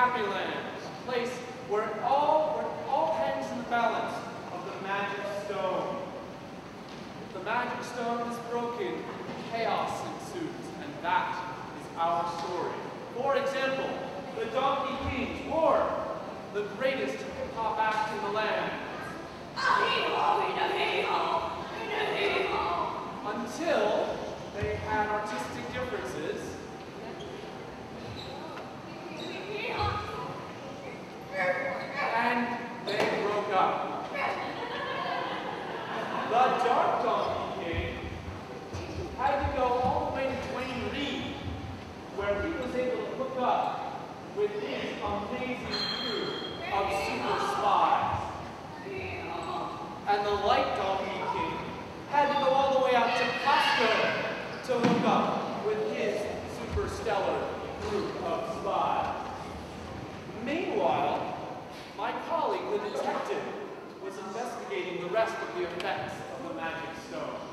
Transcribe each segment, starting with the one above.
Happy Land, a place where it all, where it all hangs in the balance of the magic stone. If the magic stone is broken, chaos ensues, and that is our story. For example, the Donkey Kings were the greatest hip-hop act in the land until they had artistic differences and they broke up. The Dark Donkey King had to go all the way to Duane Reade, where he was able to hook up with his amazing crew of super spies. And the Light Donkey King had to go all the way out to Costco to hook up with his super stellar group of spies. Meanwhile, my colleague, the detective, investigating the rest of the effects of the magic stone.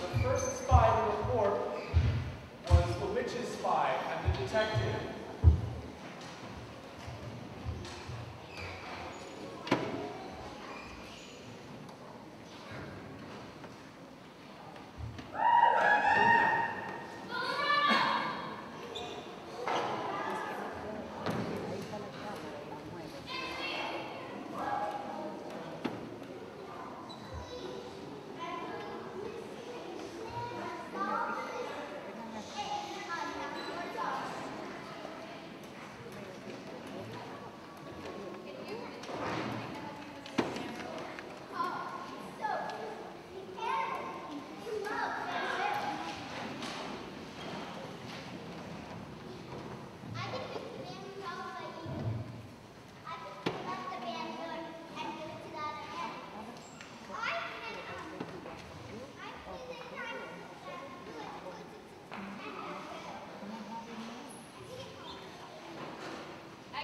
The first spy in the report was the witch's spy and the detective.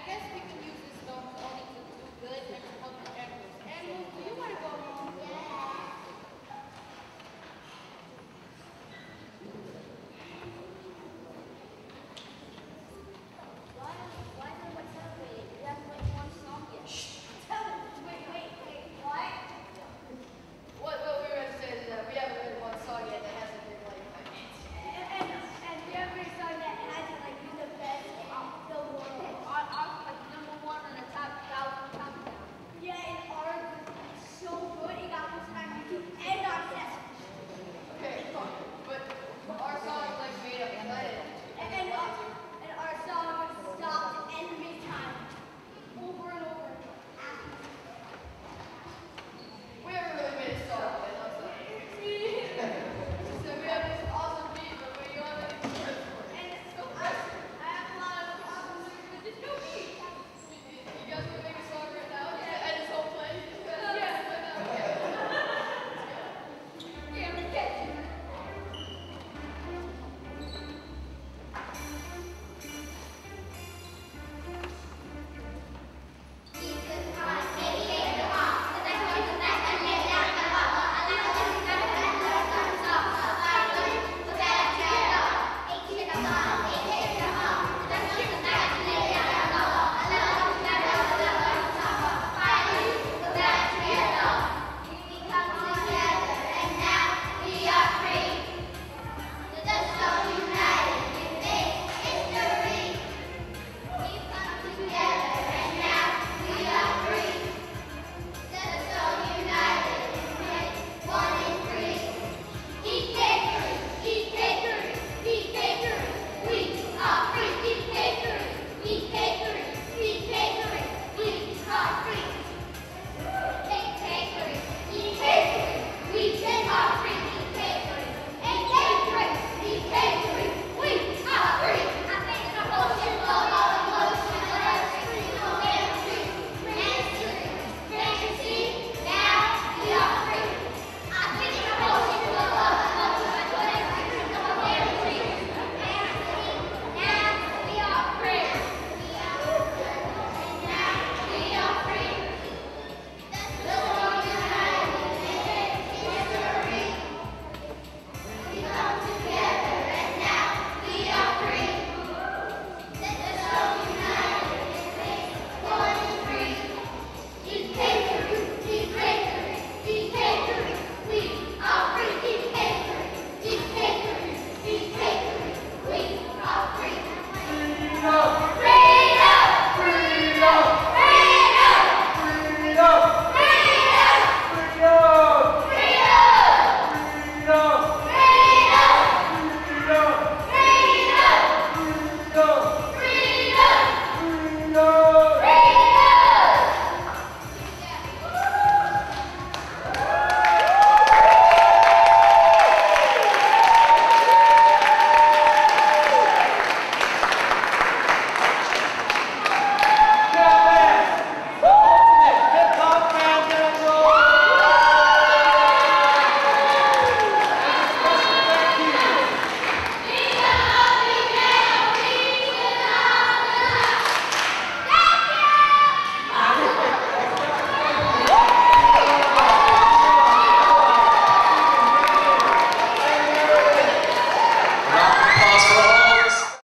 guess because